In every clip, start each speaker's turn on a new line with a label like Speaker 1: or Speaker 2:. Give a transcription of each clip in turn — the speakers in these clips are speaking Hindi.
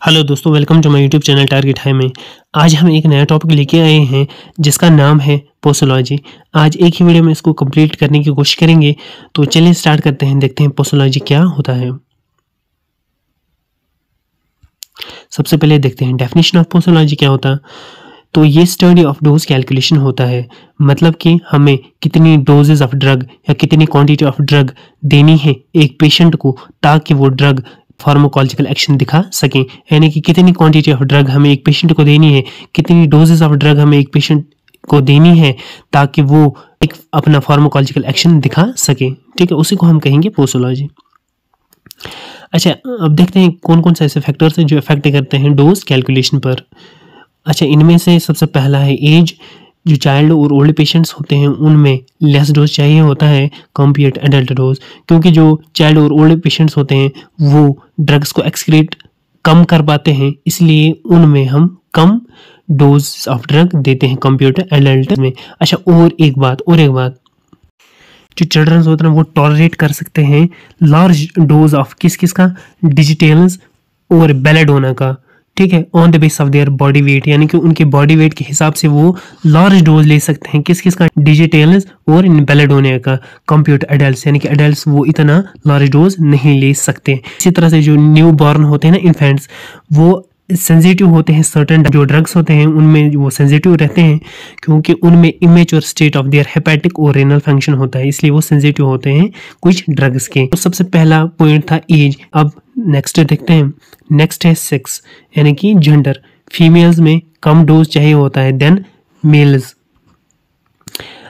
Speaker 1: हेलो दोस्तों welcome to my YouTube channel target high में। आज हम एक नया टॉपिक लेके आए हैं, जिसका नाम है पोसोलॉजी आज एक ही वीडियो में इसको कंप्लीट करने की कोशिश करेंगे तो चलिए स्टार्ट करते हैं, देखते हैं पोसोलॉजी क्या होता है। सबसे पहले देखते हैं डेफिनेशन ऑफ़ पोसोलॉजी क्या होता? है तो ये स्टडी ऑफ़ डोज कैलकुलेशन होता है। मतलब कि हमें कितनी डोजेज ऑफ़ ड्रग या कितनी क्वांटिटी ऑफ़ ड्रग देनी है एक पेशेंट को, ताकि वो ड्रग फार्माकोलॉजिकल एक्शन दिखा सकें। यानी कि कितनी क्वांटिटी ऑफ़ ड्रग हमें एक पेशेंट को देनी है, कितनी डोजेज ऑफ़ ड्रग हमें एक पेशेंट को देनी है, ताकि वो एक अपना फार्माकोलॉजिकल एक्शन दिखा सके। ठीक है, उसी को हम कहेंगे पोसोलॉजी अच्छा अब देखते हैं कौन कौन से ऐसे फैक्टर्स हैं जो इफ़ेक्ट करते हैं डोज कैलकुलेशन पर। अच्छा इनमें से सबसे पहला है एज जो चाइल्ड और ओल्ड पेशेंट्स होते हैं, उनमें लेस डोज चाहिए होता है कंपेयर एडल्ट डोज क्योंकि जो चाइल्ड और ओल्ड पेशेंट्स होते हैं, वो ड्रग्स को एक्सक्रीट कम कर पाते हैं, इसलिए उनमें हम कम डोज ऑफ़ ड्रग देते हैं कंप्यूटर एडल्ट में। अच्छा और एक बात, और एक बात। जो चिल्ड्रंस होते हैं वो टॉलरेट कर सकते हैं लार्ज डोज ऑफ़ किस किस का? डिजिटल्स और बेलेडोना का। ठीक है on the base of their body weight यानी कि उनके बॉडी वेट के हिसाब से वो लार्ज डोज ले सकते हैं। किस किस का डिजिटल और इन बेलेडोनिया का कंप्यूटर एडल्ट यानी कि एडल्ट वो इतना लार्ज डोज नहीं ले सकते। इसी तरह से जो न्यू बॉर्न होते हैं ना इन्फेंट्स वो सेंसिटिव होते हैं सर्टन जो ड्रग्स होते हैं, उनमें वो सेंसिटिव रहते हैं, क्योंकि उनमें immature state of their hepatic और रेनल फ़ंक्शन होता है, इसलिए वो सेंसिटिव होते हैं कुछ ड्रग्स के। तो सबसे पहला पॉइंट था एज अब नेक्स्ट देखते हैं। नेक्स्ट है सेक्स यानी कि जेंडर फीमेल्स में कम डोज चाहिए होता है देन मेल्स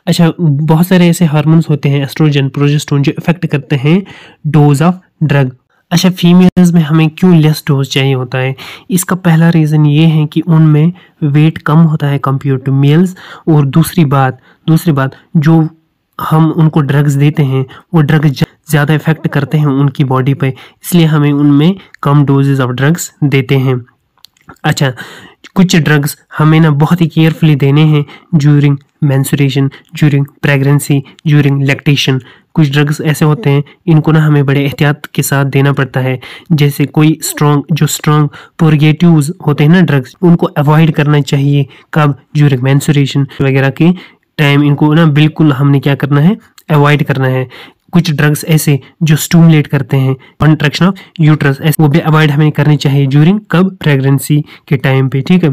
Speaker 1: अच्छा बहुत सारे ऐसे हार्मोन्स होते हैं एस्ट्रोजन प्रोजेस्ट्रोन जो इफ़ेक्ट करते हैं डोज ऑफ़ ड्रग अच्छा फीमेल्स में हमें क्यों लेस डोज चाहिए होता है? इसका पहला रीज़न ये है कि उनमें वेट कम होता है कंपेयर टू मेल्स और दूसरी बात दूसरी बात, जो हम उनको ड्रग्स देते हैं, वो ड्रग्स ज़्यादा इफ़ेक्ट करते हैं उनकी बॉडी पे। इसलिए हमें उनमें कम डोजेज ऑफ़ ड्रग्स देते हैं। अच्छा कुछ ड्रग्स हमें ना बहुत ही केयरफुली देने हैं during menstruation during pregnancy during lactation कुछ ड्रग्स ऐसे होते हैं, इनको ना हमें बड़े एहतियात के साथ देना पड़ता है। जैसे कोई स्ट्रॉन्ग जो स्ट्रॉन्ग पोरगेटिव्स होते हैं ना ड्रग्स उनको अवॉइड करना चाहिए। कब? ज्यूरिंग मैंसुरेशन वगैरह के टाइम इनको ना बिल्कुल हमने क्या करना है? अवॉइड करना है। कुछ ड्रग्स ऐसे जो स्टूमुलेट करते हैं कंट्रैक्शन ऑफ़ यूट्रस ऐसे वो भी अवॉइड हमें करनी चाहिए ज्यूरिंग कब? प्रेगनेंसी के टाइम पे, ठीक है?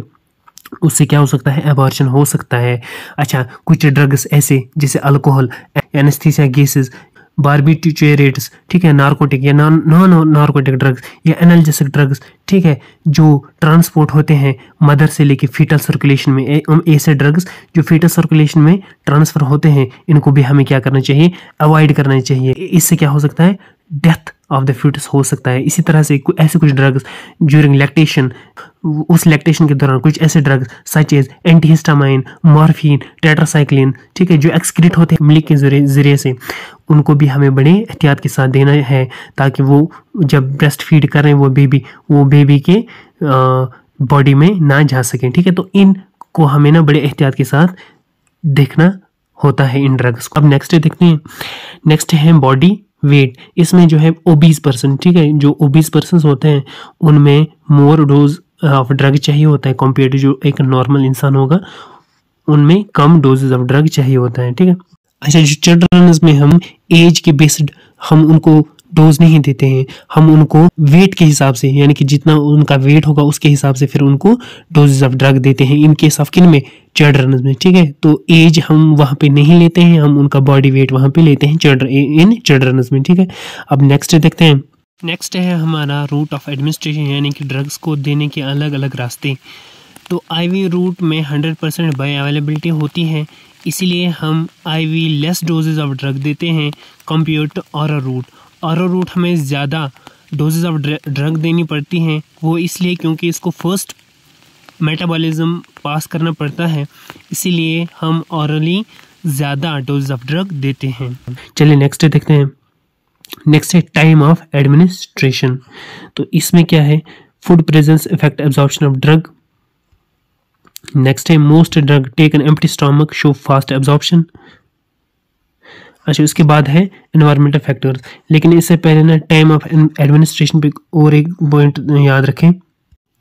Speaker 1: उससे क्या हो सकता है? एबॉर्शन हो सकता है। अच्छा कुछ ड्रग्स ऐसे, जैसे अल्कोहल एनेस्थीसिया गैसेस बारबिट्यूचेरेट्स ठीक है नार्कोटिक या नॉन नार्कोटिक ड्रग्स या एनाल्जेसिक ड्रग्स ठीक है, जो ट्रांसपोर्ट होते हैं मदर से लेके फीटल सर्कुलेशन में ऐसे ड्रग्स जो फीटल सर्कुलेशन में ट्रांसफ़र होते हैं, इनको भी हमें क्या करना चाहिए? अवॉइड करना चाहिए। इससे क्या हो सकता है? डेथ ऑफ़ द फ्यूटस हो सकता है। इसी तरह से ऐसे कुछ ड्रग्स ज्यूरिंग लैक्टेशन उस लैक्टेशन के दौरान कुछ ऐसे drugs such as antihistamine morphine tetracycline ठीक है, जो एक्सक्रीट होते हैं मिल्क के ज़रिए से, उनको भी हमें बड़े एहतियात के साथ देना है ताकि वो जब ब्रेस्ट फ़ीड करें वो बेबी वो बेबी के बॉडी में ना जा सकें, ठीक है। तो इन को हमें ना बड़े एहतियात के साथ देखना होता है इन ड्रग्स को। अब नेक्स्ट देखते हैं। नेक्स्ट है बॉडी वेट इसमें जो है ओबीस पर्सन ठीक है? जो ओबीस पर्सन होते हैं, उनमें मोर डोज ऑफ़ ड्रग चाहिए होता है कंपेयर टू जो एक नॉर्मल इंसान होगा, उनमें कम डोजेज ऑफ़ ड्रग चाहिए होता है, ठीक है? अच्छा जो चिल्ड्रन में हम एज के बेस्ड हम उनको डोज नहीं देते हैं। हम उनको वेट के हिसाब से, यानी कि जितना उनका वेट होगा उसके हिसाब से फिर उनको डोजेज ऑफ़ ड्रग देते हैं। इन केस ऑफ़ किन में? चिल्ड्रन में, ठीक है? तो एज हम वहाँ पे नहीं लेते हैं, हम उनका बॉडी वेट वहाँ पे लेते हैं चिल्ड्रन इन चिल्ड्रन में, ठीक है? अब नेक्स्ट देखते हैं। नेक्स्ट है हमारा रूट ऑफ़ एडमिनिस्ट्रेशन यानी कि ड्रग्स को देने के अलग अलग रास्ते। तो आईवी रूट में 100 परसेंट बाई अवेलेबिलिटी होती है, इसीलिए हम IV less doses of drug देते हैं compare to oral route oral route हमें ज़्यादा डोजेज ऑफ़ ड्रग देनी पड़ती हैं। वो इसलिए क्योंकि इसको फ़र्स्ट मेटाबॉलिज्म पास करना पड़ता है। इसीलिए हम औरली ज़्यादा डोजेज ऑफ़ ड्रग देते हैं। चलिए नेक्स्ट देखते हैं। नेक्स्ट है टाइम ऑफ़ एडमिनिस्ट्रेशन तो इसमें क्या है? Food presence effect absorption of drug next है most drug taken empty stomach show fast absorption अच्छा उसके बाद है इन्वायरमेंटल फैक्टर्स लेकिन इससे पहले ना टाइम ऑफ़ एडमिनिस्ट्रेशन पे और एक पॉइंट याद रखें।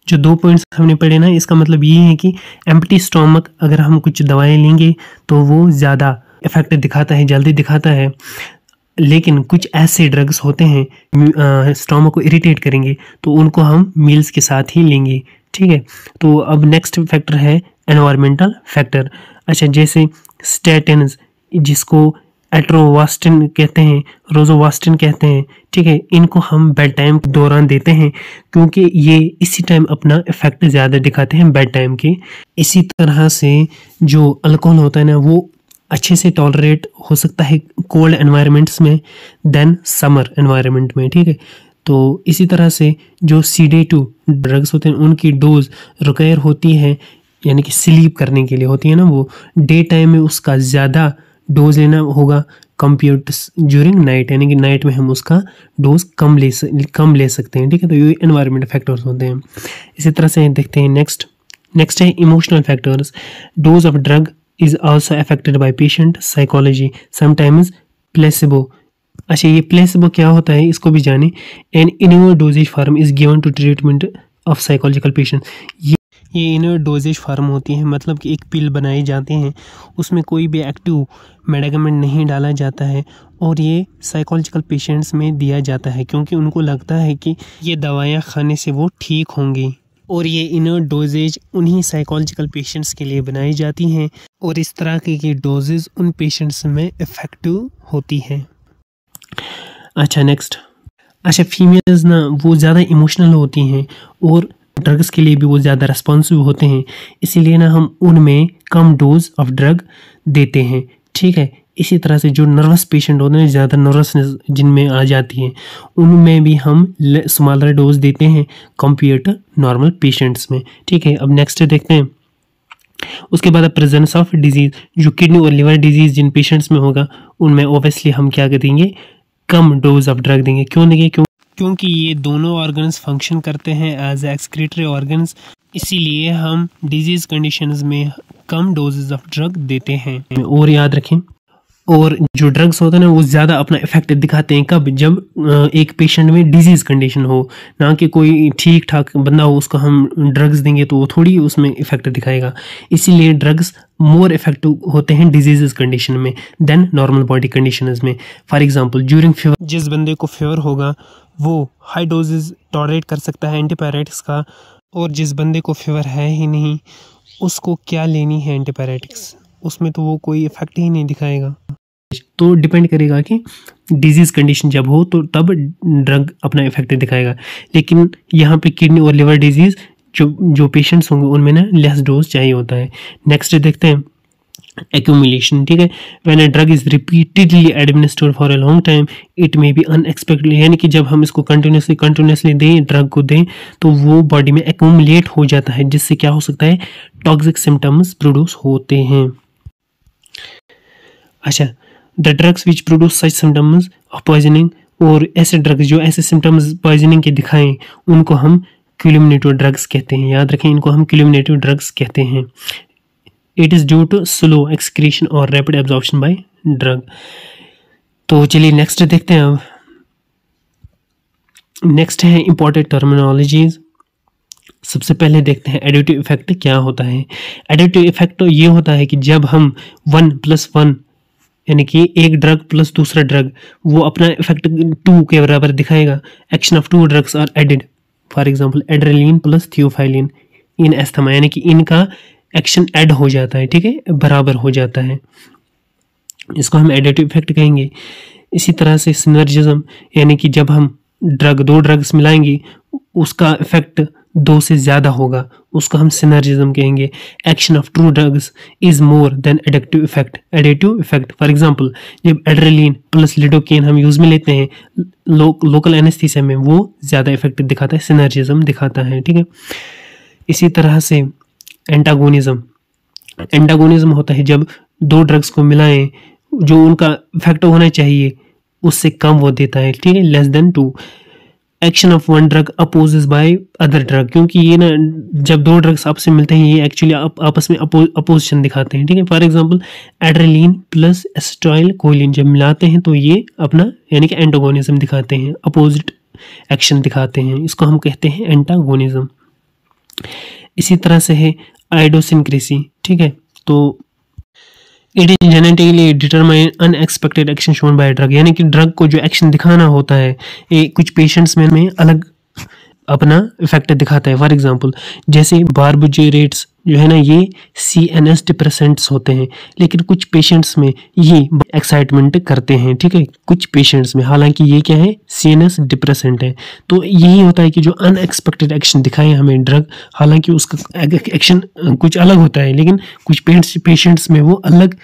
Speaker 1: जो दो पॉइंट्स हमने पढ़े ना, इसका मतलब ये है कि एम्प्टी स्टोमक अगर हम कुछ दवाएँ लेंगे तो वो ज़्यादा इफ़ेक्ट दिखाता है, जल्दी दिखाता है। लेकिन कुछ ऐसे ड्रग्स होते हैं स्टोमक को इरिटेट करेंगे तो उनको हम मील्स के साथ ही लेंगे। ठीक है? तो अब नेक्स्ट फैक्टर है एनवायरमेंटल फैक्टर अच्छा जैसे स्टेटिन जिसको एट्रोवास्टिन कहते हैं, रोजोवास्टिन कहते हैं, ठीक है, इनको हम बेड टाइम के दौरान देते हैं, क्योंकि ये इसी टाइम अपना इफ़ेक्ट ज़्यादा दिखाते हैं बेड टाइम के। इसी तरह से जो अल्कोहल होता है ना, वो अच्छे से टॉलरेट हो सकता है कोल्ड एनवायरनमेंट्स में देन समर एनवायरनमेंट में, ठीक है। तो इसी तरह से जो सी डे टू ड्रग्स होते हैं, उनकी डोज रिक्वायर होती है, यानी कि स्लीप करने के लिए होती है ना वो डे टाइम में उसका ज़्यादा डोज लेना होगा कंपेयर ज्यूरिंग नाइट यानी कि नाइट में हम उसका डोज कम ले कम ले सकते हैं, ठीक है? तो ये एनवायरमेंट फैक्टर्स होते हैं। इसी तरह से देखते हैं नेक्स्ट नेक्स्ट है emotional factors dose of drug is also affected by patient psychology sometimes placebo अच्छा ये प्लेसिबो क्या होता है, इसको भी जाने। An inner dosage form is given to treatment of psychological patient ये इनर डोजेज फार्म होती है मतलब कि एक पिल बनाई जाते हैं, उसमें कोई भी एक्टिव मेडिकमेंट नहीं डाला जाता है और ये साइकोलॉजिकल पेशेंट्स में दिया जाता है, क्योंकि उनको लगता है कि ये दवाइयाँ खाने से वो ठीक होंगी। और ये इनर डोजेज उन्हीं साइकोलॉजिकल पेशेंट्स के लिए बनाई जाती हैं और इस तरह की ये डोजेज उन पेशेंट्स में इफ़ेक्टिव होती हैं। अच्छा नेक्स्ट अच्छा फीमेल्स ना, वो ज़्यादा इमोशनल होती हैं और ड्रग्स के लिए भी वो ज़्यादा रेस्पॉन्सिव होते हैं। इसीलिए ना हम उनमें कम डोज ऑफ़ ड्रग देते हैं। ठीक है? इसी तरह से जो नर्वस पेशेंट होते हैं, ज़्यादा नर्वसनेस जिनमें आ जाती है, उनमें भी हम स्मॉलर डोज देते हैं कंपेयर टू नॉर्मल पेशेंट्स में। ठीक है? अब नेक्स्ट देखते हैं। उसके बाद प्रेजेंस ऑफ़ डिज़ीज़ जो किडनी और लिवर डिज़ीज़ जिन पेशेंट्स में होगा, उनमें ओबियसली हम क्या देंगे? कम डोज ऑफ़ ड्रग देंगे। क्यों देंगे? क्यों क्योंकि ये दोनों ऑर्गन्स फ़ंक्शन करते हैं एज एक्सक्रीटरी ऑर्गन्स इसीलिए हम डिज़ीज़ कंडीशंस में कम डोजेज ऑफ़ ड्रग देते हैं। और याद रखें और जो ड्रग्स होते हैं ना, वो ज़्यादा अपना इफ़ेक्ट दिखाते हैं कब? जब एक पेशेंट में डिज़ीज़ कंडीशन हो, ना कि कोई ठीक ठाक बंदा हो, उसको हम ड्रग्स देंगे तो वो थोड़ी उसमें इफ़ेक्ट दिखाएगा। इसीलिए ड्रग्स मोर इफ़ेक्टिव होते हैं डिज़ीज़ कंडीशन में देन नॉर्मल बॉडी कंडीशन में। फॉर एग्ज़ाम्पल ज्यूरिंग फीवर जिस बंदे को फीवर होगा, वो हाई डोजेज टॉलरेट कर सकता है एंटीबायोटिक्स का, और जिस बंदे को फीवर है ही नहीं, उसको क्या लेनी है एंटीबायोटिक्स उसमें तो वो कोई इफ़ेक्ट ही नहीं दिखाएगा। तो डिपेंड करेगा कि डिज़ीज़ कंडीशन जब हो तो तब ड्रग अपना इफ़ेक्ट दिखाएगा। लेकिन यहाँ पे किडनी और लिवर डिज़ीज़ जो जो पेशेंट्स होंगे, उनमें ना लेस डोज चाहिए होता है। नेक्स्ट देखते हैं accumulation, ठीक है? When a drug is repeatedly administered for a long time it may be unexpectedly यानी कि जब हम इसको कंटिन्यूसली कंटिन्यूसली दें ड्रग को दें तो वो बॉडी में एक्यूमुलेट हो जाता है, जिससे क्या हो सकता है? टॉक्सिक सिम्टम्स प्रोड्यूस होते हैं। अच्छा the drugs which produce such symptoms of poisoning और ऐसे ड्रग्स जो ऐसे सिम्टम्स पॉइजनिंग के दिखाएँ, उनको हम क्यूलिमिनेटिव ड्रग्स कहते हैं। याद रखें, इनको हम क्यूलिमिनेटिव ड्रग्स कहते हैं। It is due to slow excretion और रैपिड एब्जॉर्प्शन बाय ड्रग तो चलिए नेक्स्ट देखते हैं अब। नेक्स्ट है इंपॉर्टेंट टर्मिनोलॉजीज सबसे पहले देखते हैं एडिटिव इफ़ेक्ट क्या होता है। एडिटिव इफ़ेक्ट तो ये होता है कि जब हम वन प्लस वन यानी कि एक ड्रग प्लस दूसरा ड्रग वो अपना इफ़ेक्ट टू के बराबर दिखाएगा। Action of two drugs are added for example adrenaline plus theophylline in asthma यानी कि इनका एक्शन ऐड हो जाता है, ठीक है? बराबर हो जाता है। इसको हम एडिटिव इफ़ेक्ट कहेंगे। इसी तरह से सिनर्जिज्म यानी कि जब हम ड्रग दो ड्रग्स मिलाएँगे, उसका इफ़ेक्ट दो से ज़्यादा होगा। उसको हम सिनर्जिज्म कहेंगे। Action of two drugs is more than addictive effect additive effect for example जब एड्रेलिन प्लस लिडोकेन हम यूज़ में लेते हैं लो, लोकल एनेस्थीसिया में वो ज़्यादा इफ़ेक्ट दिखाता है सिनर्जिज्म दिखाता है ठीक है? इसी तरह से एंटागोनिज्म एंटागोनिज्म होता है जब दो ड्रग्स को मिलाएँ जो उनका इफ़ेक्ट होना चाहिए उससे कम वो देता है ठीक है? Less than two action of one drug opposes by other drug क्योंकि ये ना जब दो ड्रग्स आपस में मिलते हैं ये एक्चुअली आप, आपस में अपोजिशन दिखाते हैं ठीक है? For example adrenaline plus acetylcholine जब मिलाते हैं तो ये अपना यानी कि एंटागोनिज्म दिखाते हैं अपोजिट एक्शन दिखाते हैं इसको हम कहते हैं एंटागोनिज्म इसी तरह से है आइडोसिनक्रेसी ठीक है? तो it is genetically determine unexpected action shown by drug यानी कि ड्रग को जो एक्शन दिखाना होता है ये कुछ पेशेंट्स में, में अलग अपना इफ़ेक्ट दिखाता है. फॉर एग्ज़ाम्पल जैसे बारबुजेरेट्स जो है ना, ये सी एन एस डिप्रेसेंट्स होते हैं। लेकिन कुछ पेशेंट्स में ये एक्साइटमेंट करते हैं, ठीक है? कुछ पेशेंट्स में। हालाँकि ये क्या है? सी एन एस डिप्रेसेंट है। तो यही होता है कि जो अनएक्सपेक्टेड एक्शन दिखाए हमें ड्रग हालाँकि उसका एक्शन कुछ अलग होता है, लेकिन कुछ पेशेंट्स में वो अलग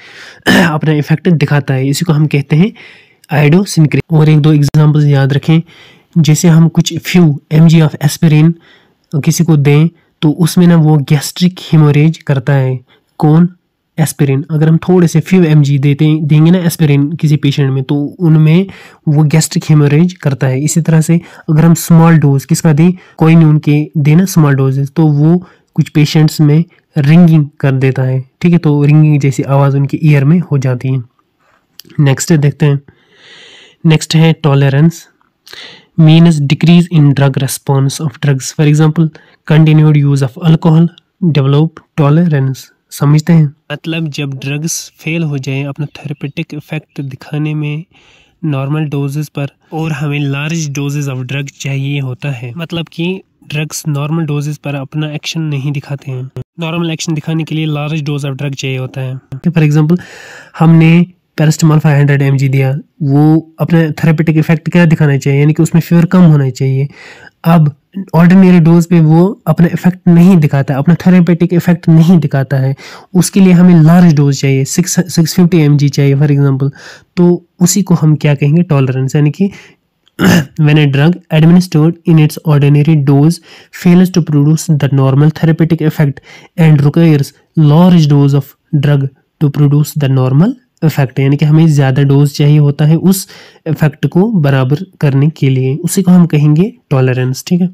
Speaker 1: अपना इफ़ेक्ट दिखाता है। इसी को हम कहते हैं आइडोसिनक्रे और एक दो एग्जाम्पल्स याद रखें। जैसे हम कुछ few M G of aspirin किसी को दें तो उसमें ना वो गैस्ट्रिक हिमोरेज करता है। कौन? एस्पिरिन अगर हम थोड़े से फ्यू एम जी देते देंगे ना एस्पिरिन किसी पेशेंट में तो उनमें वो गैस्ट्रिक हिमोरेज करता है। इसी तरह से अगर हम स्मॉल डोज किसका दें? कोई नहीं उनके देना स्मॉल डोजेज तो वो कुछ पेशेंट्स में रिंगिंग कर देता है। ठीक है? तो रिंगिंग जैसी आवाज़ उनके ईयर में हो जाती है। नेक्स्ट देखते हैं। नेक्स्ट है tolerance means decrease in drug response of drugs. For example continued use of alcohol develop tolerance. समझते हैं? मतलब जब ड्रग्स फेल हो जाए अपना थेरेपेटिक इफ़ेक्ट दिखाने में नॉर्मल डोजेस पर और हमें लार्ज डोजेस ऑफ़ ड्रग चाहिए होता है। मतलब कि ड्रग्स नॉर्मल डोजेस पर अपना एक्शन नहीं दिखाते हैं। नॉर्मल एक्शन दिखाने के लिए लार्ज डोज ऑफ़ ड्रग चाहिए होता है। फॉर एग्जांपल हमने पैरास्टमॉल 500 हंड्रेड एम दिया, वो अपने थेरेपेटिक इफ़ेक्ट क्या दिखाना चाहिए? यानी कि उसमें फीवर कम होना चाहिए। अब ऑर्डिनरी डोज पे वो अपना इफ़ेक्ट नहीं दिखाता, अपना थेरेपेटिक इफ़ेक्ट नहीं दिखाता है। उसके लिए हमें लार्ज डोज चाहिए सिक्स सिक्स फिफ्टी एम चाहिए फॉर एग्जांपल तो उसी को हम क्या कहेंगे? टॉलरेंस यानी कि when a drug administered in its ordinary dose fails to produce the normal therapeutic effect and requires large dose of drug to produce the normal effect यानी कि हमें ज़्यादा डोज चाहिए होता है उस इफ़ेक्ट को बराबर करने के लिए। उसी को हम कहेंगे टॉलरेंस ठीक है?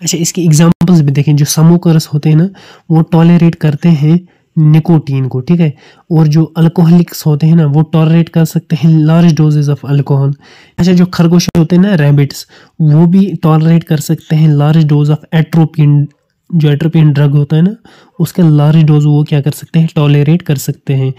Speaker 1: अच्छा इसके एग्जांपल्स भी देखें, जो समोकर्स होते हैं ना, वो टॉलरेट करते हैं निकोटीन को, ठीक है? और जो अल्कोहलिक्स होते हैं ना, वो टॉलरेट कर सकते हैं लार्ज डोजेज ऑफ़ अल्कोहल अच्छा जो खरगोश होते हैं ना रैबिट्स वो भी टॉलरेट कर सकते हैं लार्ज डोज ऑफ़ एट्रोपिन जो एट्रोपिन ड्रग होता है ना, उसका लार्ज डोज वो क्या कर सकते हैं टॉलरेट कर सकते हैं।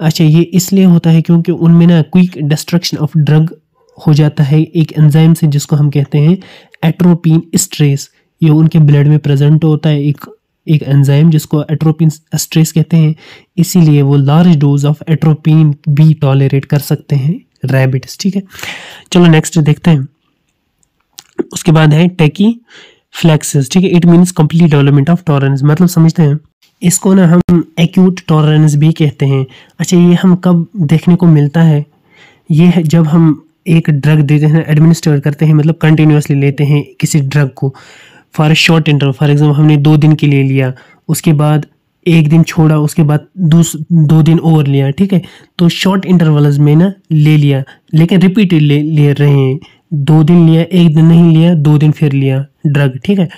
Speaker 1: अच्छा ये इसलिए होता है क्योंकि उनमें ना क्विक डिस्ट्रक्शन ऑफ़ ड्रग हो जाता है, एक एंजाइम से जिसको हम कहते हैं एट्रोपिन स्ट्रेस ये उनके ब्लड में प्रेजेंट होता है, एक एक एंजाइम जिसको एट्रोपिन स्ट्रेस कहते हैं। इसीलिए वो लार्ज डोज ऑफ़ एट्रोपिन भी टॉलरेट कर सकते हैं रैबिट्स ठीक है? चलो नेक्स्ट देखते हैं। उसके बाद है टेकी फ्लैक्सिस ठीक है? It means complete development of tolerance मतलब समझते हैं इसको ना हम एक्यूट टॉलरेंस भी कहते हैं। अच्छा ये हम कब देखने को मिलता है? ये है जब हम एक ड्रग देते हैं एडमिनिस्ट्रेट करते हैं मतलब कंटिन्यूसली लेते हैं किसी ड्रग को for short interval for example हमने दो दिन के लिए लिया, उसके बाद एक दिन छोड़ा, उसके बाद दूस, दो दिन और लिया, ठीक है? तो शॉर्ट इंटरवल्स में ना ले लिया, लेकिन रिपीटेड ले ले रहे हैं। दो दिन लिया, एक दिन नहीं लिया, दो दिन फिर लिया ड्रग ठीक है?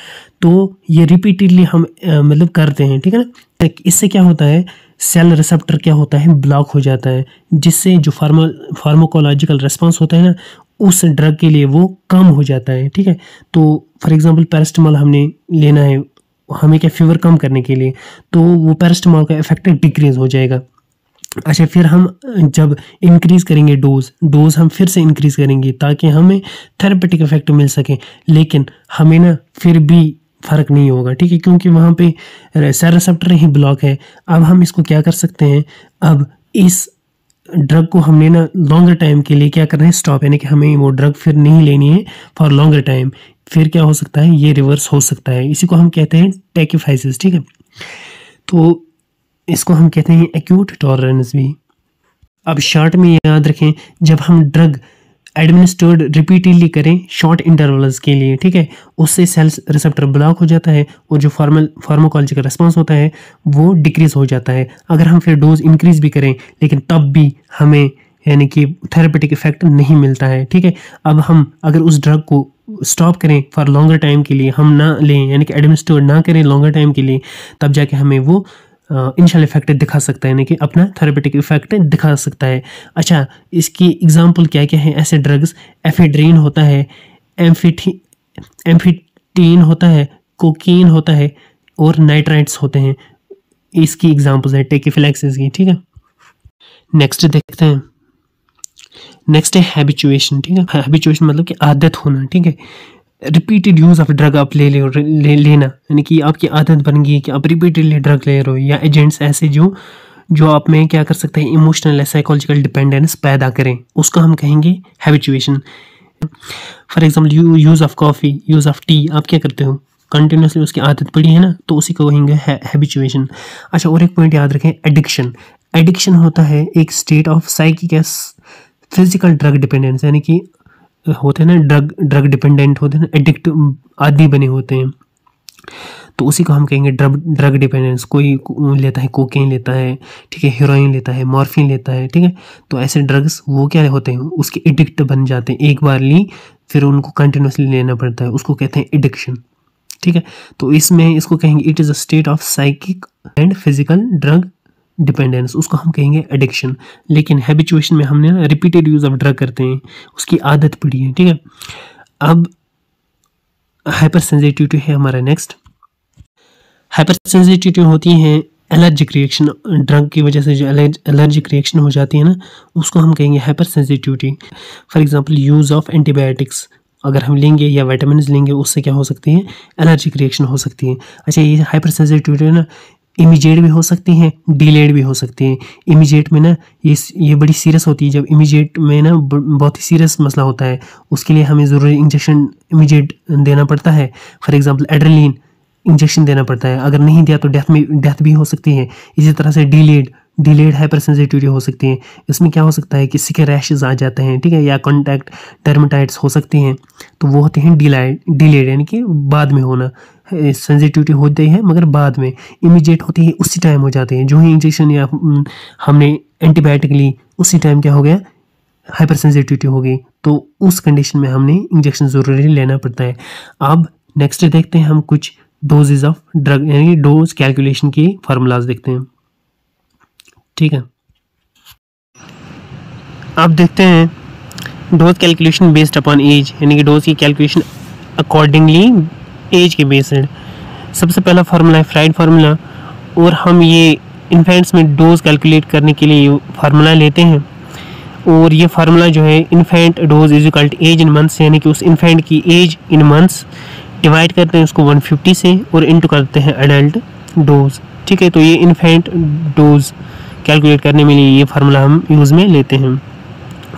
Speaker 1: तो ये रिपीटेडली हम मतलब करते हैं, ठीक है ना? इससे क्या होता है? सेल रिसेप्टर क्या होता है? ब्लॉक हो जाता है, जिससे जो फार्मा फार्माकोलॉजिकल रिस्पांस होता है ना, उस ड्रग के लिए वो कम हो जाता है, ठीक है? तो फॉर एग्जांपल पैरास्टामॉल हमने लेना है, हमें क्या फीवर कम करने के लिए? तो वो पैरास्टामॉल का इफ़ेक्ट डिक्रीज हो जाएगा। अच्छा फिर हम, जब इंक्रीज़ करेंगे डोज डोज हम फिर से इंक्रीज़ करेंगे, ताकि हमें थेरेपेटिक इफ़ेक्ट मिल सके। लेकिन हमें ना, फिर भी फ़र्क नहीं होगा, ठीक है? क्योंकि वहाँ पे सेर रिसेप्टर ही ब्लॉक है। अब हम इसको क्या कर सकते हैं? अब इस ड्रग को हमने ना लॉन्गर टाइम के लिए क्या करना है? स्टॉप यानी कि हमें वो ड्रग फिर नहीं लेनी है फॉर लॉन्गर टाइम फिर क्या हो सकता है? ये रिवर्स हो सकता है। इसी को हम कहते हैं टेकिफाइसिस ठीक है? तो इसको हम कहते हैं एक्यूट टॉलरेंस भी। अब शॉर्ट में याद रखें, जब हम ड्रग एडमिनिस्टर्ड रिपीटली करें शॉर्ट इंटरवल्स के लिए, ठीक है? उससे सेल्स रिसेप्टर ब्लॉक हो जाता है और जो फॉर्मल फार्माकोलॉजी का रिस्पॉन्स होता है, वो डिक्रीज हो जाता है। अगर हम फिर डोज इंक्रीज भी करें, लेकिन तब भी हमें, यानी कि थेरेपेटिक इफ़ेक्ट नहीं मिलता है, ठीक है? अब हम अगर उस ड्रग को स्टॉप करें फॉर लॉन्गर टाइम के लिए, हम ना लें, यानी कि एडमिनिस्टर्ड ना करें लॉन्गर टाइम के लिए, तब जाके हमें वो इनिशियल इफ़ेक्ट दिखा सकता है, यानी कि अपना थेरेपेटिक इफ़ेक्ट दिखा सकता है। अच्छा इसकी एग्जांपल क्या क्या है? ऐसे ड्रग्स एफेड्रीन होता है एम्फिटी एम्फिटीन होता है, कोकीन होता है, और नाइट्राइट्स होते हैं। इसकी एग्जाम्पल्स हैं टेकिफिलैक्सिस की, ठीक है? नेक्स्ट देखते हैं। नेक्स्ट है हैबिचुएशन ठीक है? हैबिचुएशन मतलब कि आदत होना, ठीक है? रिपीटेड यूज़ ऑफ़ ड्रग आप ले, ले, ले लेना। यानी कि आपकी आदत बन गई है कि आप रिपीटेडली ड्रग ले रहे हो या एजेंट्स ऐसे जो जो आप में क्या कर सकते हैं इमोशनल या साइकोलॉजिकल डिपेंडेंस पैदा करें। उसको हम कहेंगे habituation for example you use of coffee use of tea आप क्या करते हो? कंटिन्यूसली उसकी आदत पड़ी है ना तो उसी को कहेंगे हैबिचुएशन अच्छा और एक पॉइंट याद रखें एडिक्शन एडिक्शन होता है एक स्टेट ऑफ़ साइकिक या फ़िज़िकल ड्रग डिपेंडेंस यानी कि होते हैं ना ड्रग ड्रग डिपेंडेंट होते हैं ना एडिक्ट आदि बने होते हैं। तो उसी को हम कहेंगे ड्रग ड्रग डिपेंडेंस कोई लेता है कोकेन लेता है, ठीक है हीरोइन लेता है मॉर्फिन लेता है, ठीक है। तो ऐसे ड्रग्स वो क्या होते हैं, उसके एडिक्ट बन जाते हैं। एक बार ली, फिर उनको कंटिन्यूसली लेना पड़ता है। उसको कहते हैं एडिक्शन ठीक है। तो इसमें इसको कहेंगे it is a state of psychic and physical drug dependence उसको हम कहेंगे एडिक्शन लेकिन हैबिचुएशन में हमने ना रिपीटेड यूज़ ऑफ़ ड्रग करते हैं, उसकी आदत पड़ी है, ठीक है? अब हाइपर सेंसिटिविटी है हमारा नेक्स्ट हाइपर सेंसिटिविटी होती है एलर्जिक रिएक्शन ड्रग की वजह से जो एलर्जिक रिएक्शन हो जाती है ना, उसको हम कहेंगे hypersensitivity for example use of antibiotics अगर हम लेंगे या वाइटामिन लेंगे, उससे क्या हो सकती है? एलर्जिक रिएक्शन हो सकती है. अच्छा ये हाइपर सेंसिटिविटी ना इमीजिएट भी हो सकती हैं, डिलेड भी हो सकती हैं। इमीजिएट में ना ये ये बड़ी सीरियस होती है। जब इमीजिएट में ना बहुत ही सीरियस मसला होता है, उसके लिए हमें ज़रूरी इंजेक्शन इमीजिएट देना पड़ता है। फॉर एग्जांपल एड्रेलिन इंजेक्शन देना पड़ता है। अगर नहीं दिया तो डेथ में, डेथ भी हो सकती है। इसी तरह से डिलेड डिलेड हाइपर सेंसिटिविटी हो सकती है। इसमें क्या हो सकता है किसी के रैशेज आ जाते हैं, ठीक है, या कॉन्टैक्ट डर्माटाइट्स हो सकती हैं। तो वो होते हैं डिलाइड, डिलेड, यानी कि बाद में होना। सेंसिटिविटी होती है, मगर बाद में इमीडिएट होती है, उसी टाइम हो जाते हैं। जो ही इंजेक्शन या हमने एंटीबायोटिक ली उसी टाइम क्या हो गया? हाइपर सेंसिटिविटी हो गई। तो उस कंडीशन में हमने इंजेक्शन ज़रूरी लेना पड़ता है। अब नेक्स्ट देखते हैं हम कुछ डोजेज ऑफ़ ड्रग यानी डोज कैलकुलेशन की फार्मूलाज देखते हैं। ठीक है? अब देखते हैं dose calculation based upon age यानी कि डोज की कैलकुलेशन अकॉर्डिंगली एज के बेस्ड सबसे पहला फार्मूला है फ्राइड फार्मूला और हम ये इन्फेंट्स में डोज कैलकुलेट करने के लिए फार्मूला लेते हैं। और ये फार्मूला जो है infant dose is equal to age in months यानी कि उस इन्फेंट की एज इन मंथ्स डिवाइड करते हैं उसको 150 से और इंटू करते हैं अडल्ट डोज ठीक है तो ये इन्फेंट डोज कैलकुलेट करने में लिए ये फार्मूला हम यूज़ में लेते हैं।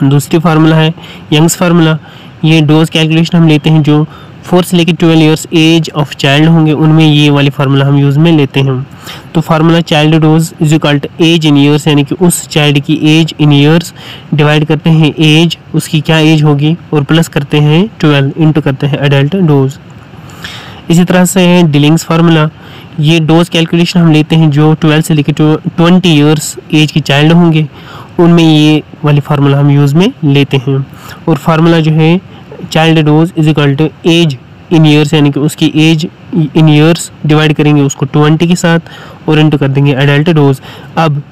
Speaker 1: दूसरी फार्मूला है यंग्स फार्मूला ये डोज कैलकुलेशन हम लेते हैं जो फोर से लेकर twelve years age of child होंगे, उनमें ये वाली फार्मूला हम यूज़ में लेते हैं। तो formula child dose is equal age in years यानी कि उस चाइल्ड की एज इन ईयर्स डिवाइड करते हैं एज उसकी क्या एज होगी, और प्लस करते हैं ट्वेल्व इंटू करते हैं अडल्ट डोज इसी तरह से है डिलिंग्स फार्मूला ये डोज कैलकुलेशन हम लेते हैं जो ट्वेल्व से लेकर ट्वेंटी ईयर्स एज की चाइल्ड होंगे, उनमें ये वाली फार्मूला हम यूज़ में लेते हैं। और फार्मूला जो है child dose is equal to age in years यानी कि उसकी एज इन ईयर्स डिवाइड करेंगे उसको ट्वेंटी के साथ और इंटू कर देंगे एडल्ट डोज अब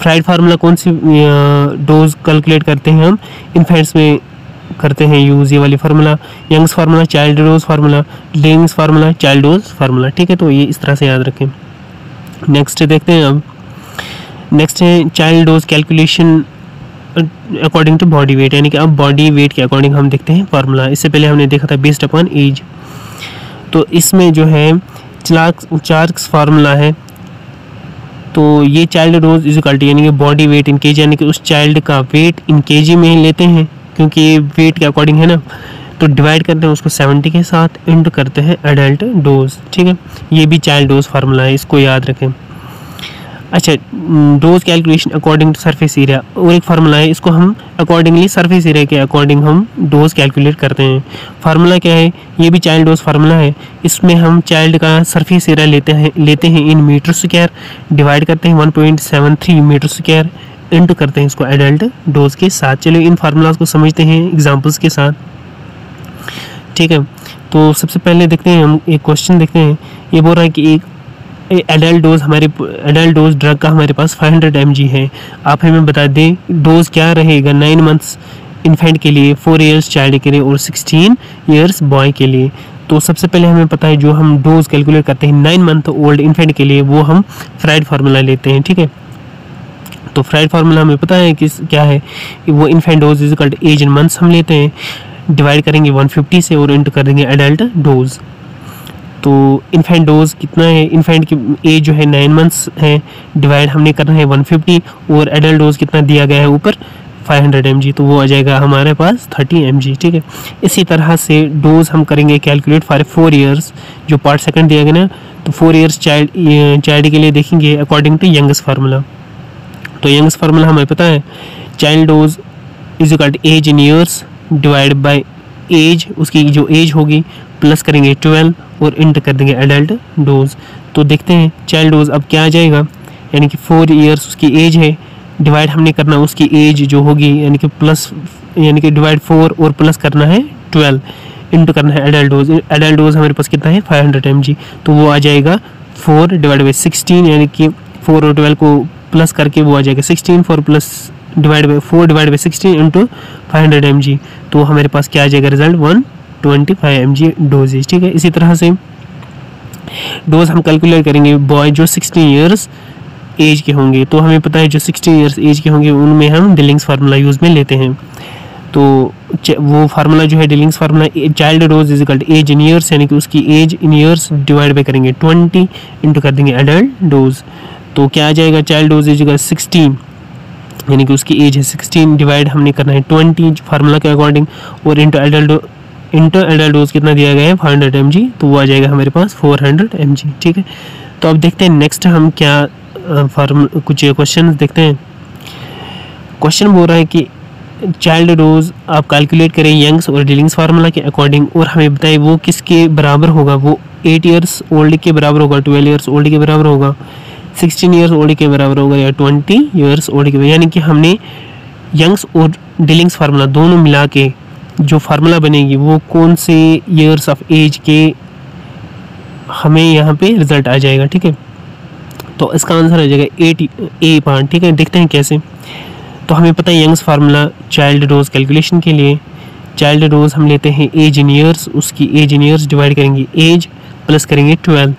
Speaker 1: फ्राइड फार्मूला कौन सी डोज कैलकुलेट करते हैं हम? इन्फेंट्स में करते हैं यूज़ ये वाली formula Young's formula child dose formula लिंग्स formula child dose formula ठीक है तो ये इस तरह से याद रखें। नेक्स्ट देखते हैं अब नेक्स्ट है child dose calculation according to body weight यानी कि अब बॉडी वेट के अकॉर्डिंग हम देखते हैं फार्मूला इससे पहले हमने देखा था बेस्ड अपॉन एज तो इसमें जो है चार्क्स फार्मूला है। तो ये चाइल्ड डोज इज़ यानी कि बॉडी वेट इन के यानी कि उस चाइल्ड का वेट इन के में लेते हैं, क्योंकि वेट के अकॉर्डिंग है ना। तो डिवाइड करते हैं उसको सेवेंटी के साथ इंट करते हैं एडल्ट डोज ठीक है? ये भी चाइल्ड डोज फार्मूला है, इसको याद रखें। अच्छा dose calculation according to surface area और एक फार्मूला है, इसको हम अकॉर्डिंगली सरफेस एरिया के अकॉर्डिंग हम डोज कैलकुलेट करते हैं। फार्मूला क्या है? ये भी चाइल्ड डोज फार्मूला है। इसमें हम चाइल्ड का सरफेस एरिया लेते हैं लेते हैं इन मीटर स्क्वायर डिवाइड करते हैं one point seven three meter square into करते हैं इसको एडल्ट डोज के साथ। चलिए, इन फार्मूलाज को समझते हैं एग्जाम्पल्स के साथ। ठीक है तो सबसे पहले देखते हैं हम, एक क्वेश्चन देखते हैं। ये बोल रहा है कि एक एडल्ट डोज हमारे एडल्ट डोज ड्रग का हमारे पास 500 हंड्रेड है। आप हमें बता दें डोज क्या रहेगा? नाइन मंथ्स इन्फेंट के लिए फोर ईयर्स चाइल्ड के लिए और सिक्सटीन ईयर्स बॉय के लिए। तो सबसे पहले हमें पता है जो हम डोज कैलकुलेट करते हैं नाइन मंथ ओल्ड इन्फेंट के लिए, वो हम फ्राइड फार्मूला लेते हैं, ठीक है? तो फ्राइड फार्मूला हमें पता है कि क्या है? वो infant dose is called age in months हम लेते हैं डिवाइड करेंगे 150 से और इंटू करेंगे एडल्ट डोज तो इन्फेंट डोज कितना है? इन्फेंट की एज जो है नाइन मंथ्स है डिवाइड हमने करना है 150 और एडल्ट डोज कितना दिया गया है ऊपर? 500 हंड्रेड तो वो आ जाएगा हमारे पास 30 एम ठीक है? इसी तरह से डोज हम करेंगे कैलकुलेट फॉर फोर ईयर्स जो पार्ट सेकंड दिया गया ना तो फोर ईयर्स चाइल्ड चाइल्ड के लिए देखेंगे अकॉर्डिंग टू यंगस्ट फार्मूला तो यंगस्ट फार्मूला हमें पता है child dose is equal age in years divide by age उसकी जो एज होगी प्लस करेंगे ट्वेल्व और इंट कर देंगे एडल्ट डोज तो देखते हैं चाइल्ड डोज अब क्या आ जाएगा। यानी कि फोर ईयर्स उसकी एज है। डिवाइड हमने करना उसकी एज जो होगी, यानी कि प्लस यानी कि डिवाइड फोर और प्लस करना है ट्वेल्व इंटू करना है एडल्ट डोज एडल्ट डोज हमारे पास कितना है? फाइव हंड्रेड एम जी तो वो आ जाएगा फोर डिवाइड बाई सिक्सटीन यानी कि फोर और ट्वेल्व को प्लस करके वो आ जाएगा sixteen four plus divide by four divide by sixteen into five hundred M G तो हमारे पास क्या आ जाएगा result one twenty five M G doses ठीक है? इसी तरह से डोज हम कैलकुलेट करेंगे बॉय जो सिक्सटीन ईयर्स एज के होंगे तो हमें पता है जो सिक्सटीन ईयर्स एज के होंगे, उनमें हम डिलिंग्स फार्मूला यूज़ में लेते हैं। तो वो फार्मूला जो है Dilling's formula child dose is equal age in years यानी कि उसकी age in years divide by करेंगे ट्वेंटी इंटू कर देंगे एडल्ट डोज तो क्या आ जाएगा child dose is equal sixteen यानी कि उसकी एज है सिक्सटीन डिवाइड हमने करना है ट्वेंटी फार्मूला के अकॉर्डिंग और into adult into adult dose कितना दिया गया है? फाइव हंड्रेड एम जी तो वो आ जाएगा हमारे पास फोर हंड्रेड एम जी ठीक है? तो अब देखते हैं नेक्स्ट हम क्या फार्म कुछ क्वेश्चन देखते हैं। क्वेश्चन बोल रहा है कि चाइल्ड डोज आप कैलकुलेट करें यंग्स और डीलिंग्स फार्मूला के अकॉर्डिंग और हमें बताएँ वो किसके बराबर होगा? वो एट ईयर्स ओल्ड के बराबर होगा ट्वेल्व ईयर्स ओल्ड के बराबर होगा सिक्सटीन ईयर्स ओल्ड के बराबर होगा, या ट्वेंटी ईयर्स ओल्ड के यानी कि हमने यंग्स और डीलिंग्स फार्मूला दोनों मिला के जो फार्मूला बनेगी, वो कौन से ईयर्स ऑफ़ एज के हमें यहाँ पे रिज़ल्ट आ जाएगा, ठीक है? तो इसका आंसर आ जाएगा एट ए पार्ट ठीक है? देखते हैं कैसे। तो हमें पता है Young's formula child dose calculation के लिए। चाइल्ड डोज हम लेते हैं एज इन ईयर्स उसकी एज इन ईयर्स डिवाइड करेंगे एज प्लस करेंगे ट्वेल्व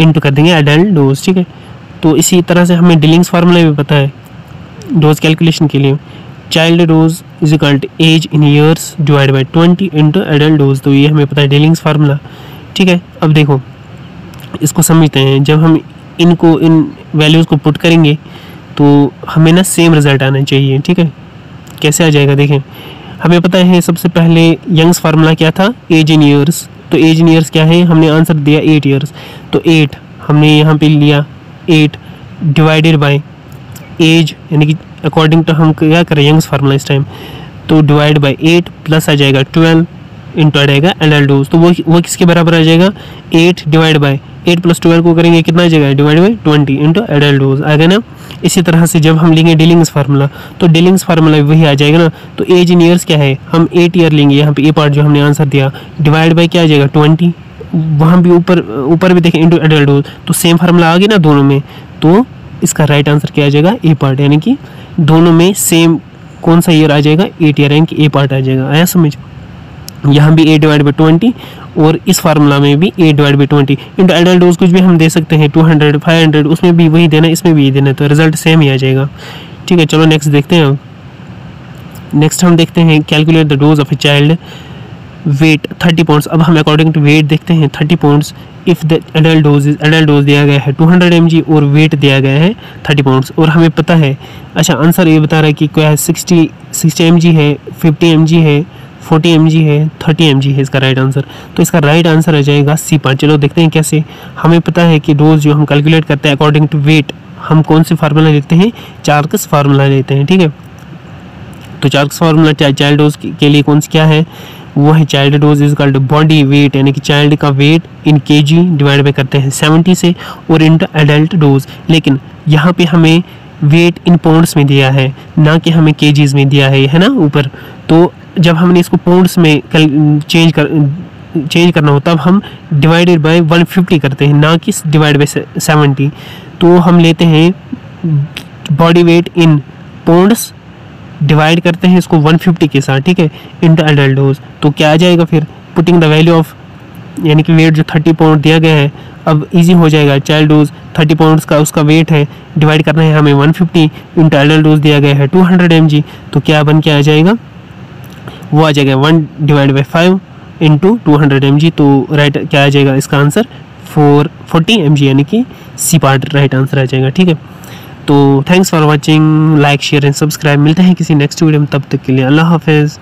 Speaker 1: इंटू कर देंगे एडल्ट डोज ठीक है? तो इसी तरह से हमें डिलिंग्स फार्मूला भी पता है डोज कैलकुलेशन के लिए। Child dose is equal to age in years divide by twenty into adult dose तो ये हमें पता है डिलिंग्स फार्मूला ठीक है? अब देखो, इसको समझते हैं। जब हम इनको, इन वैल्यूज़ को पुट करेंगे तो हमें ना सेम रिज़ल्ट आना चाहिए, ठीक है? कैसे आ जाएगा? देखें, हमें पता है सबसे पहले यंग्स फार्मूला क्या था? एज इन ईयर्स तो एज इन ईयर्स क्या है? हमने आंसर दिया एट ईयर्स तो एट हमने यहाँ पे लिया एट डिवाइडेड बाय एज यानी कि अकॉर्डिंग टू हम क्या करें यंग्स फार्मूला इस टाइम तो डिवाइड बाय एट प्लस आ जाएगा ट्वेल्व इंटू आ जाएगा एल डोज तो वो वो किसके बराबर आ जाएगा? Eight divide by eight plus twelve को करेंगे, कितना आ जाएगा? Divide by twenty into adult dose आ गया ना, इसी तरह से जब हम लेंगे डीलिंग्स फार्मूला तो डीलिंग्स फार्मूला वही आ जाएगा ना तो एज इन ईयर्स क्या है? हम एट ईयर लेंगे, यहाँ पे ए पार्ट जो हमने आंसर दिया डिवाइड बाई क्या आ जाएगा? ट्वेंटी वहाँ भी ऊपर ऊपर भी देखें इंटू एडल डोज तो सेम फार्मूला आ गया ना दोनों में तो इसका राइट आंसर क्या आ जाएगा? ए पार्ट यानी कि दोनों में सेम कौन सा ईयर आ जाएगा? एट ईयर यानी कि ए पार्ट आ जाएगा। आया समझ? यहाँ भी ए डिवाइड बाई ट्वेंटी और इस फार्मूला में भी A divide by twenty into adult dose कुछ भी हम दे सकते हैं टू हंड्रेड फाइव हंड्रेड उसमें भी वही देना, इसमें भी यही देना तो रिज़ल्ट सेम ही आ जाएगा। ठीक है, चलो नेक्स्ट देखते हैं। नेक्स्ट हम देखते हैं calculate the dose of a child weight thirty pounds अब हम अकॉर्डिंग टू वेट देखते हैं thirty pounds if the adult dose adult dose दिया गया है टू हंड्रेड एम जी और वेट दिया गया है थर्टी पाउंड्स और हमें पता है अच्छा आंसर ये बता रहा है कि क्या है सिक्सटी सिक्सटी एम जी है फिफ्टी एम जी है फोर्टी एम है थर्टी एम है इसका राइट आंसर तो इसका राइट आंसर आ जाएगा सी पाँच चलो देखते हैं कैसे. हमें पता है कि डोज जो हम कैलकुलेट करते हैं अकॉर्डिंग टू वेट हम कौन से फार्मूला लेते हैं? चार्कस फार्मूला लेते हैं, ठीक है? तो चार्कस फार्मूला चाइल्ड डोज के लिए कौन सी क्या है? वो है child dose is called body weight यानी कि चाइल्ड का वेट इन के जी डिवाइड बाई करते हैं सेवेंटी से और इन एडल्ट डोज लेकिन यहाँ पे हमें वेट इन पाउंड्स में दिया है, ना कि हमें केजीज में दिया है है ना, ऊपर। तो जब हमने इसको पाउंड्स में चेंज कर चेंज करना हो, तब हम डिवाइडेड बाय 150 करते हैं, ना कि डिवाइड बाय 70 तो हम लेते हैं body weight in pounds divide करते हैं इसको 150 के साथ, ठीक है? इंटू एडल्ट डोज तो क्या आ जाएगा फिर? पुटिंग द वैल्यू ऑफ़ यानी कि वेट जो थर्टी पाउंड दिया गया है, अब इजी हो जाएगा। चाइल्ड डोज थर्टी पाउंड्स का उसका वेट है डिवाइड करना है हमें one fifty into adult dose दिया गया है टू हंड्रेड एम जी तो क्या बन के आ जाएगा? वो आ जाएगा one divide by five into two hundred M G तो राइट क्या आ जाएगा? इसका answer four forty M G यानी कि सी पार्ट राइट आंसर आ जाएगा, ठीक है? तो thanks for watching like share and subscribe मिलते हैं किसी नेक्स्ट वीडियो में, तब तक के लिए अल्लाह हाफिज़।